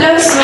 L'homme